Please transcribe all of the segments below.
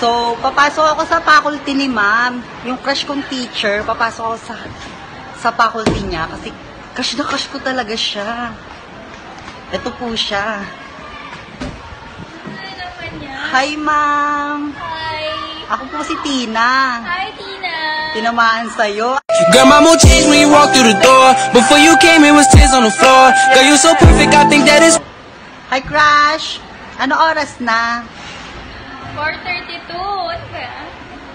So, papasok ako sa faculty ni ma'am. Yung crush kong teacher, papasok ako sa sa faculty niya kasi crush na crush ko talaga siya. Ito po siya. Naman niya? Hi, ma'am. Hi. Ako po si Tina. Hi, Tina. Tinamaan sa'yo. Girl, my mood changed when you walked through the door. Before you came, it was tears on the floor. Girl, you so perfect, I think that is. Hi, crush. Ano oras na? 4.32. Ano ba?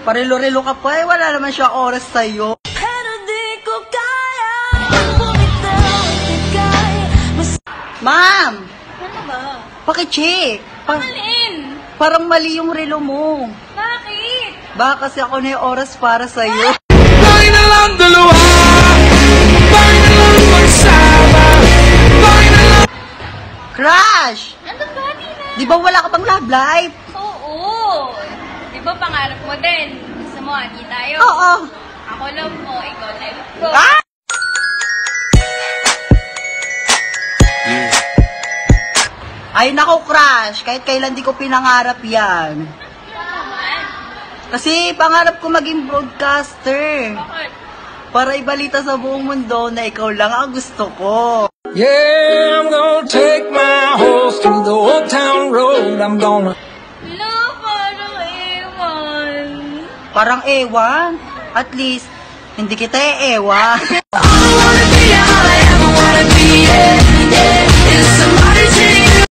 Parilo-rilo ka pa eh. Wala naman siya oras sa'yo. Ma'am! Ano ba? Pakicheck. Pa- Alin? parang mali yung relo mo. Bakit? Baka kasi ako na yung oras para sa'yo. Bakit na lang dalawa? Bakit na lang magsama? Bakit na lang... Crush! Ano ba, Tina? Di ba wala ka pang love life? Ba pangarap mo din? Gusto mo, agi tayo? Oo. Ako love mo, ikaw life ko. Ah! Ay, nako, crush. Kahit kailan di ko pinangarap yan. Kasi pangarap ko maging broadcaster. Bakit? Para ibalita sa buong mundo na ikaw lang ang gusto ko. Yeah, I'm gonna take my horse through the old town road. I'm gonna... Parang ewan. At least, hindi kita ewan.